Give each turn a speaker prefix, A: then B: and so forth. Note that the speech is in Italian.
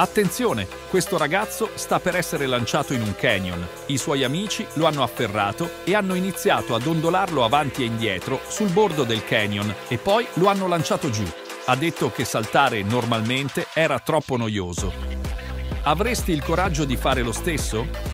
A: Attenzione, questo ragazzo sta per essere lanciato in un canyon. I suoi amici lo hanno afferrato e hanno iniziato a dondolarlo avanti e indietro sul bordo del canyon e poi lo hanno lanciato giù. Ha detto che saltare normalmente era troppo noioso. Avresti il coraggio di fare lo stesso?